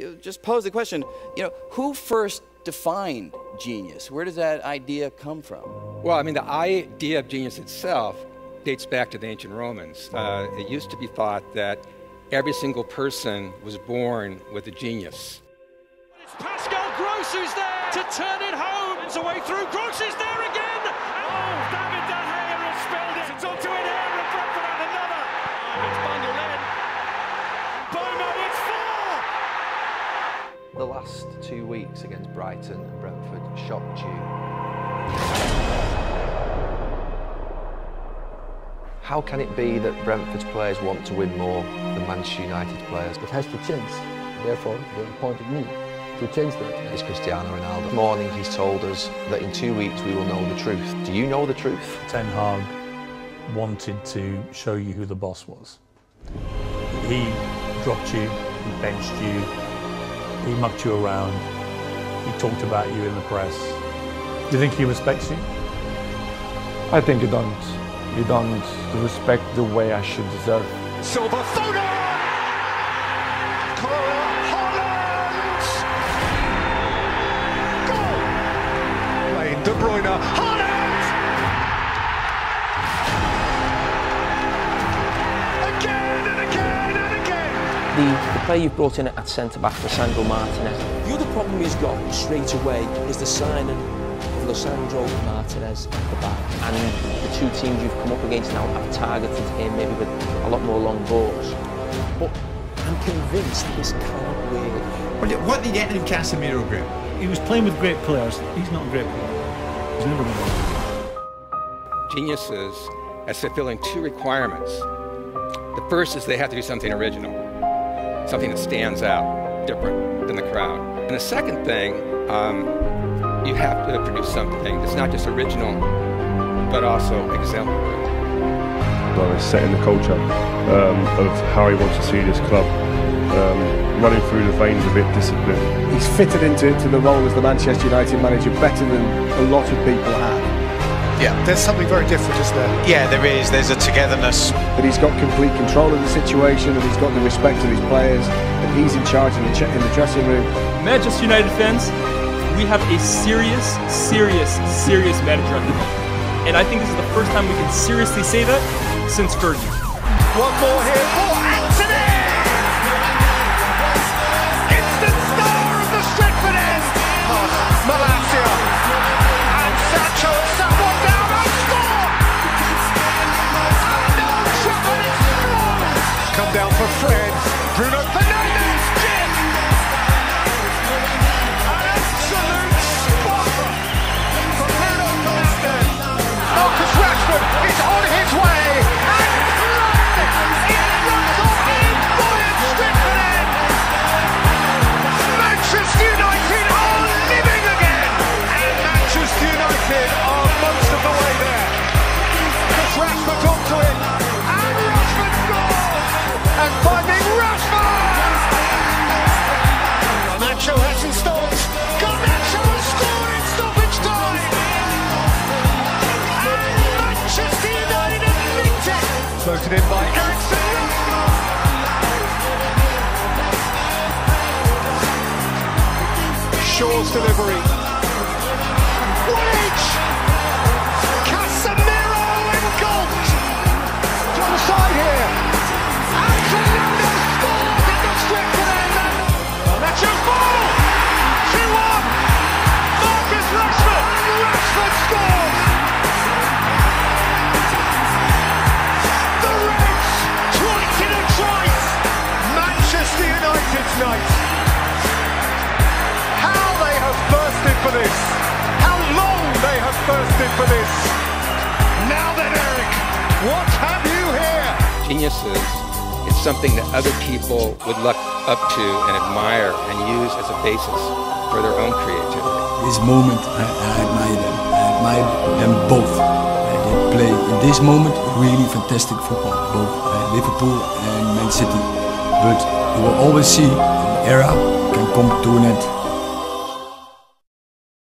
you just pose the question, you know, who first defined genius? Where does that idea come from? Well, I mean, the idea of genius itself dates back to the ancient Romans. Uh, it used to be thought that every single person was born with a genius. It's Pascal Gross who's there to turn it home. It's away through. Gross is there again. Two weeks against Brighton and Brentford shocked you. How can it be that Brentford's players want to win more than Manchester United players? It has to change. Therefore, they appointed me to change that. It's Cristiano Ronaldo. This morning he's told us that in two weeks we will know the truth. Do you know the truth? Ten Hag wanted to show you who the boss was. He dropped you, he benched you, he mucked you around, he talked about you in the press. Do you think he respects you? I think you don't. You don't respect the way I should deserve. Silva Foden! Haaland! Goal! Wayne De Bruyne. Haaland! The, the player you've brought in at centre back, for Sandro Martinez. The other problem he's got straight away is the signing of Lisandro Martinez at the back. And the two teams you've come up against now have targeted him maybe with a lot more long balls. But I'm convinced this can't work. Well, what did you get in Casemiro, Graham? He was playing with great players. He's not a great player. He's never going to be. Geniuses as fulfilling two requirements. The first is they have to do something original, something that stands out, different than the crowd. And the second thing, um, you have to produce something that's not just original, but also exemplary. Well, he's setting the culture um, of how he wants to see this club, um, running through the veins of it, discipline. He's fitted into to the role as the Manchester United manager better than a lot of people have. Yeah, there's something very different, isn't there? Yeah, there is. There's a togetherness. That he's got complete control of the situation, and he's got the respect of his players, and he's in charge in the, ch- in the dressing room. Manchester United fans, we have a serious, serious, serious manager at the moment. And I think this is the first time we can seriously say that since Fergie. One more here for Floated in by Eriksen. Shaw's delivery. Woolwich! Thirsted for this! Now then, Erik, what have you here? Geniuses is something that other people would look up to and admire and use as a basis for their own creativity. This moment, I, I admire them. I admire them both. Uh, they play in this moment really fantastic football, both uh, Liverpool and Man City. But you will always see an era can come to an end.